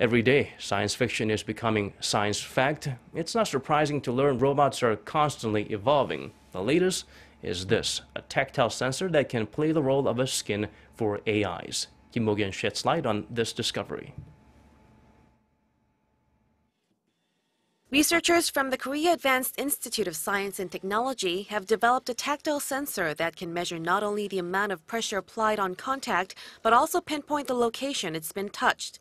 Every day, science fiction is becoming science fact. It's not surprising to learn robots are constantly evolving. The latest is this a tactile sensor that can play the role of a skin for AIs. Kim Mok-yeon sheds light on this discovery. Researchers from the Korea Advanced Institute of Science and Technology have developed a tactile sensor that can measure not only the amount of pressure applied on contact, but also pinpoint the location it's been touched.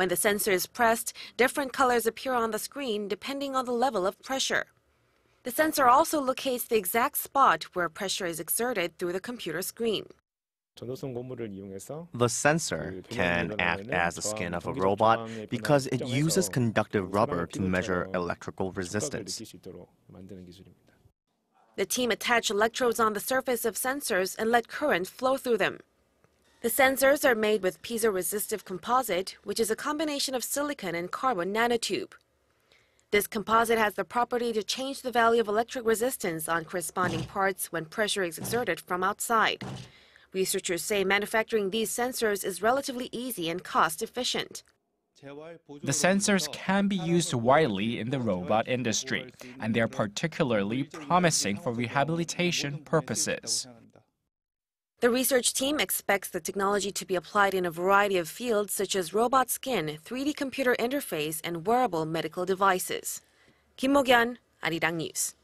When the sensor is pressed, different colors appear on the screen depending on the level of pressure. The sensor also locates the exact spot where pressure is exerted through the computer screen. The sensor can act as the skin of a robot because it uses conductive rubber to measure electrical resistance. The team attached electrodes on the surface of sensors and let current flow through them. The sensors are made with piezo-resistive composite, which is a combination of silicon and carbon nanotube. This composite has the property to change the value of electric resistance on corresponding parts when pressure is exerted from outside. Researchers say manufacturing these sensors is relatively easy and cost efficient. The sensors can be used widely in the robot industry, and they are particularly promising for rehabilitation purposes. The research team expects the technology to be applied in a variety of fields such as robot skin, 3D computer interface, and wearable medical devices. Kim Mok-yeon, Arirang News.